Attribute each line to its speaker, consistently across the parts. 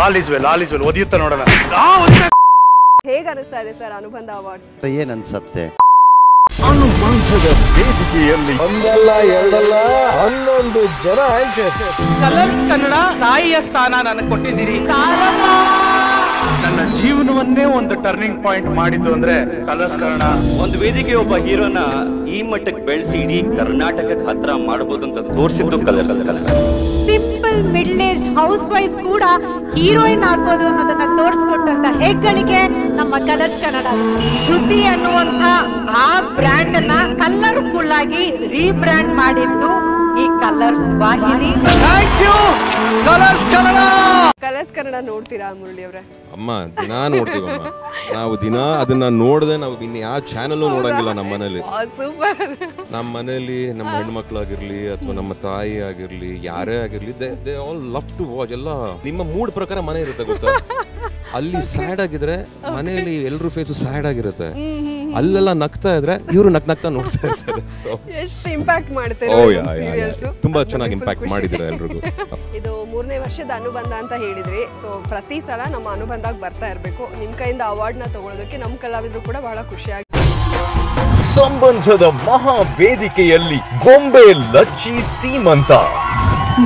Speaker 1: All is well all is well ಒದಿಯುತ್ತ ನೋಡೋಣ.
Speaker 2: ಹೇಗೆ ಅನಿಸ್ತಾ ಇದೆ ಸರ್ ಅನುಬಂಧ ಅವಾರ್ಡ್ಸ್
Speaker 3: ಏನ್ ಅನ್ಸತ್ತೆ?
Speaker 4: ಅನುಬಂಧದ ವೇದಿಕೆಯಲ್ಲಿ
Speaker 5: ಒಂದಲ್ಲ ಎರಡಲ್ಲ ಹನ್ನೊಂದು ಜನ ಆಯ್ಕೆ.
Speaker 6: ಕಲರ್ಸ್ ಕನ್ನಡ ತಾಯಿಯ ಸ್ಥಾನ ನನಗೆ ಕೊಟ್ಟಿದ್ದೀರಿ.
Speaker 1: ನನ್ನ ಜೀವನವನ್ನೇ ಒಂದು ಟರ್ನಿಂಗ್ ಪಾಯಿಂಟ್ ಮಾಡಿದ್ದು ಅಂದ್ರೆ ಕಲರ್ಸ್ ಕನ್ನಡ.
Speaker 7: ಒಂದು ವೇದಿಕೆ ಒಬ್ಬ ಹೀರೋನ ಈ ಮಟ್ಟಕ್ಕೆ ಬೆಳೆಸಿ ಇಡೀ ಕರ್ನಾಟಕಕ್ಕೆ ಹತ್ರ ಮಾಡಬಹುದು ಅಂತ ತೋರಿಸಿದ್ದು ಕಲರ್ ಕನ್ನಡ.
Speaker 8: ಹೌಸ್ ವೈಫ್ ಕೂಡ ಹೀರೋಯಿನ್ ಆಗ್ಬೋದು ಅನ್ನೋದನ್ನ ತೋರಿಸ್ಕೊಟ್ಟಂತ ಹೆಗ್ಗಳಿಕೆ ನಮ್ಮ ಕಲರ್ಸ್ ಕನ್ನಡ. ಶ್ರುತಿ ಅನ್ನುವಂತ ಆ ಬ್ರ್ಯಾಂಡ್ ಅನ್ನ ಕಲರ್ಫುಲ್ ಆಗಿ ರೀಬ್ರ್ಯಾಂಡ್ ಮಾಡಿದ್ದು ಈ ಕಲರ್ಸ್ ವಾಹಿನಿ.
Speaker 5: Thank you. Colors Kannada!
Speaker 2: Colors Kannada ನೋಡ್ತೀರಾ ಮುರಳಿ ಅವರೇ?
Speaker 9: ಅಮ್ಮ ದಿನಾ ನೋಡ್ತೀವಮ್ಮ. ನಾವು ದಿನ ಅದನ್ನ ನೋಡದೆ ನಾವು ಇನ್ನು ಯಾವ ಚಾನಲ್ ನೋಡಂಗಿಲ್ಲ ನಮ್ಮ ಮನೇಲಿ.
Speaker 2: ಸೂಪರ್
Speaker 9: ನಮ್ಮ ಮನೇಲಿ ನಮ್ಮ ಹೆಣ್ಮಕ್ಳಾಗಿರ್ಲಿ ಅಥವಾ ನಮ್ಮ ತಾಯಿ ಆಗಿರ್ಲಿ ಯಾರೇ ಆಗಿರ್ಲಿ they they all love to watch ಎಲ್ಲ. ನಿಮ್ಮ ಮೂಡ್ ಪ್ರಕಾರ ಮನೆ ಇರುತ್ತೆ ಗೊತ್ತಾ? ಅಲ್ಲಿ ಸ್ಯಾಡ್ ಆಗಿದ್ರೆ ಮನೆಯಲ್ಲಿ ಎಲ್ಲರೂ ಫೇಸು ಸ್ಯಾಡ್ ಆಗಿರುತ್ತೆ. ಅಲ್ಲೆಲ್ಲ ನಗ್ತಾ ಇದ್ರೆ ಇವರು ನಗ್ ನಗ್ತಾ ನೋಡ್ತಾ ಇರ್ತಾರೆ ಸೊ
Speaker 2: ಎಷ್ಟು ಇಂಪ್ಯಾಕ್ಟ್ ಮಾಡ್ತಾರೆ
Speaker 9: ಓ ಯಾ
Speaker 2: ಸೀರಿಯಲ್ಸ್
Speaker 9: ತುಂಬಾ ಚೆನ್ನಾಗಿ ಇಂಪ್ಯಾಕ್ಟ್ ಮಾಡಿದ್ರೆ ಎಲ್ರಿಗೂ.
Speaker 2: ಇದು ಮೂರನೇ ವರ್ಷದ ಅನುಬಂಧ ಅಂತ ಹೇಳಿದ್ರಿ. ಸೊ ಪ್ರತಿ ಸಲ ನಮ್ಮ ಅನುಬಂಧಕ್ಕೆ ಬರ್ತಾ ಇರಬೇಕು. ನಿಮ್ಮ ಕೈಯಿಂದ ಅವಾರ್ಡ್ನ ತಗೊಳ್ಳೋದಕ್ಕೆ ನಮ್ಮ ಕಲಾವಿದ್ರು ಕೂಡ ಬಹಳ ಖುಷಿಯಾಗಿ
Speaker 4: ಸಂಬಂಧದ ಮಹಾ ವೇದಿಕೆಯಲ್ಲಿ ಗೊಂಬೆ ಲಚ್ಚಿ ಸೀಮಂತ.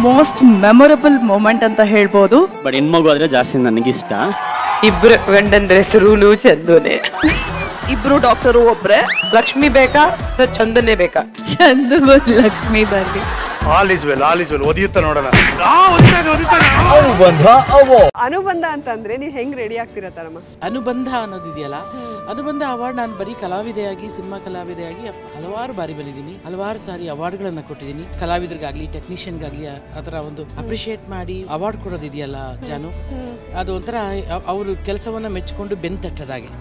Speaker 10: ಮೋಸ್ಟ್ ಮೆಮೊರಬಲ್ ಮೂಮೆಂಟ್ ಅಂತ ಹೇಳ್ಬೋದು.
Speaker 7: ಬಟ್ ಹೆಣ್ಮಗು ಆದ್ರೆ ಜಾಸ್ತಿ ನನಗಿಷ್ಟ.
Speaker 6: ಇಬ್ರು ಗಂಡಂದ್ರೆ ಸುರುಳು ಚಂದುನೆ.
Speaker 10: ಇಬ್ರು ಡಾಕ್ಟರು ಒಬ್ರೆ
Speaker 6: ಲಕ್ಷ್ಮಿ ಬೇಕಾ ಚಂದನೆ ಬೇಕಾ?
Speaker 10: ಚಂದ ಲಕ್ಷ್ಮಿ ಬರ್ಲಿ.
Speaker 1: All is well all is well ಒದಿಯುತ್ತ ನೋಡೋಣ.
Speaker 4: ಅನುಬಂಧ ಅವಾರ್ಡ್.
Speaker 2: ಅನುಬಂಧ ಅಂತಂದ್ರೆ ನೀವು ಹೆಂಗ್ ರೆಡಿ ಆಗ್ತೀರಾ ತರಮ್ಮ?
Speaker 6: ಅನುಬಂಧ ಅನ್ನೋದಿದೆಯಲ್ಲ? ಅನುಬಂಧ ಅವಾರ್ಡ್ ನಾನು ಬರೀ ಕಲಾವಿದೆಯಾಗಿ ಸಿನಿಮಾ ಕಲಾವಿದೆಯಾಗಿ ಹಲವಾರು ಬಾರಿ ಬಂದಿದ್ದೀನಿ. ಹಲವಾರು ಸಾರಿ ಅವಾರ್ಡ್ಗಳನ್ನ ಕೊಟ್ಟಿದ್ದೀನಿ. ಕಲಾವಿದರಿಗಾಗ್ಲಿ ಟೆಕ್ನಿಷಿಯನ್ ಗಾಗ್ಲಿ ಅದರ ಒಂದು ಅಪ್ರಿಷಿಯೇಟ್ ಮಾಡಿ ಅವಾರ್ಡ್ ಕೊಡೋದಿದೆಯಲ್ಲ ಜಾನು? ಅದು ಒಂಥರ ಅವರು ಕೆಲಸವನ್ನ ಮೆಚ್ಚಿಕೊಂಡು ಬೆನ್ ತಟ್ಟದಾಗೆ.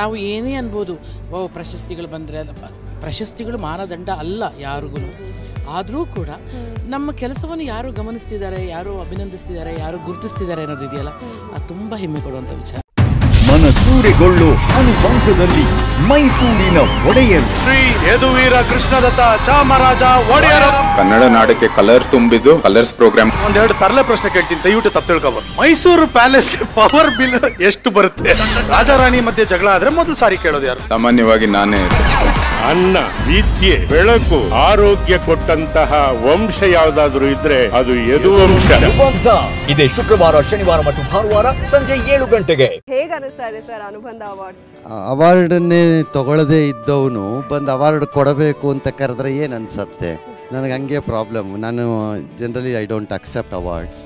Speaker 6: ನಾವು ಏನೇ ಅನ್ಬೋದು ಓ ಪ್ರಶಸ್ತಿಗಳು ಬಂದ್ರೆ ಪ್ರಶಸ್ತಿಗಳು ಮಾನದಂಡ ಅಲ್ಲ ಯಾರಿಗೂ. ಆದರೂ ಕೂಡ ನಮ್ಮ ಕೆಲಸವನ್ನು ಯಾರು ಗಮನಿಸ್ತಿದ್ದಾರೆ ಯಾರು ಅಭಿನಂದಿಸ್ತಿದ್ದಾರೆ ಯಾರು ಗುರುತಿಸ್ತಿದ್ದಾರೆ ಅನ್ನೋದು ಇದೆಯಲ್ಲ ಅದು ತುಂಬ ಹೆಮ್ಮೆ ಕೊಡುವಂಥ ವಿಚಾರ.
Speaker 4: ಮನಸೂರೆಗೊಳ್ಳು ಅನುವಂಶದಲ್ಲಿ ಮೈಸೂರಿನ ಒಡೆಯರು.
Speaker 1: ಶ್ರೀ ಯದುವೀರ ಕೃಷ್ಣದತ್ತ ಚಾಮರಾಜ ಒಡೆಯರ.
Speaker 11: ಕನ್ನಡ ನಾಡಕ್ಕೆ ಕಲರ್ ತುಂಬಿದ್ದು ಕಲರ್ಸ್ ಪ್ರೋಗ್ರಾಮ್.
Speaker 1: ಒಂದೆರಡು ತರಲೆ ಪ್ರಶ್ನೆ ಕೇಳ್ತೀನಿ ದಯವಿಟ್ಟು ತಪ್ಪು ತಿಳ್ಕೊಬಾರ್ದು. ಮೈಸೂರು ಪ್ಯಾಲೇಸ್ಗೆ ಪವರ್ ಬಿಲ್ ಎಷ್ಟು ಬರುತ್ತೆ? ರಾಜಾರಾಣಿ ಮಧ್ಯೆ ಜಗಳ ಆದ್ರೆ ಮೊದಲು ಸಾರಿ ಕೇಳೋದು ಯಾರು?
Speaker 11: ಸಾಮಾನ್ಯವಾಗಿ ನಾನೇ
Speaker 12: ಅನ್ನ ವಿದ್ಯೆ ಬೆಳಕು ಆರೋಗ್ಯ ಕೊಟ್ಟಂತಹ ವಂಶ ಯಾವ್ದಾದ್ರು ಇದ್ರೆ ಅದು ಯದು
Speaker 4: ವಂಶ ಇದೇ ಶುಕ್ರವಾರ ಶನಿವಾರ ಮತ್ತು ಭಾನುವಾರ ಸಂಜೆ ಏಳು ಗಂಟೆಗೆ.
Speaker 2: ಹೇಗೆ ಅನಿಸ್ತಾ ಇದೆ ಸರ್ ಅನುಬಂಧ ಅವಾರ್ಡ್ಸ್
Speaker 3: ಅವಾರ್ಡನ್ನೇ ತಗೊಳ್ಳದೆ ಇದ್ದವನು ಬಂದು ಅವಾರ್ಡ್ ಕೊಡಬೇಕು ಅಂತ ಕರೆದ್ರೆ ಏನ್ ಅನ್ಸತ್ತೆ? ನನಗೆ ಹಂಗೆ ಪ್ರಾಬ್ಲಮ್ ನಾನು generally I don't accept awards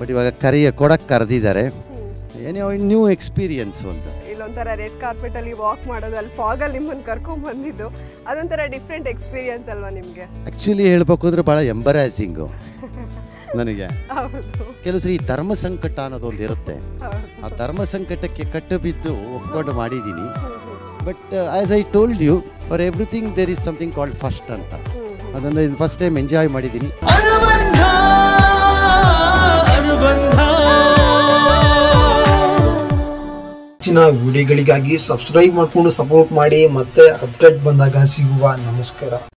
Speaker 3: but ಇವಾಗ ಕರಿಯ ಕೊಡಕ್ಕೆ ಕರೆದಿದ್ದಾರೆ. ಏನೋ ನ್ಯೂ ಎಕ್ಸ್ಪೀರಿಯನ್ಸು ಅಂತ.
Speaker 2: ಇಲ್ಲೊಂಥರ ರೆಡ್ ಕಾರ್ಪೆಟ್ ಅಲ್ಲಿ ವಾಕ್ ಮಾಡೋದು ಅಲ್ಲಿ ಫಾಗ್ ಅಲ್ಲಿ ನಿಮ್ಮನ್ನು ಕರ್ಕೊಂಬಂದಿದ್ದು ಅದೊಂಥರ ಡಿಫ್ರೆಂಟ್ ಎಕ್ಸ್ಪೀರಿಯನ್ಸ್ ಅಲ್ವಾ ನಿಮಗೆ?
Speaker 3: ಆ್ಯಕ್ಚುಲಿ ಹೇಳಬೇಕು ಅಂದರೆ ಭಾಳ ಎಂಬರಾಸಿಂಗು ನನಗೆ.
Speaker 2: ಹೌದು.
Speaker 3: ಕೆಲವು ಸರಿ ಧರ್ಮ ಸಂಕಟ ಅನ್ನೋದೊಂದು ಇರುತ್ತೆ. ಆ ಧರ್ಮ ಸಂಕಟಕ್ಕೆ ಕಟ್ಟು ಬಿದ್ದು ಒಪ್ಕೊಂಡು ಮಾಡಿದ್ದೀನಿ. But as I told you for everything there is something called first ಅಂತ. ಅದನ್ನು ಇದು ಫಸ್ಟ್ ಟೈಮ್ ಎಂಜಾಯ್ ಮಾಡಿದ್ದೀನಿ.
Speaker 5: ಹೆಚ್ಚಿನ ವಿಡಿಯೋಗಳಿಗಾಗಿ ಸಬ್ಸ್ಕ್ರೈಬ್ ಮಾಡ್ಕೊಂಡು ಸಪೋರ್ಟ್ ಮಾಡಿ ಮತ್ತೆ ಅಪ್ಡೇಟ್ ಬಂದಾಗ ಸಿಗುವ ನಮಸ್ಕಾರ.